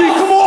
또 있고 뭐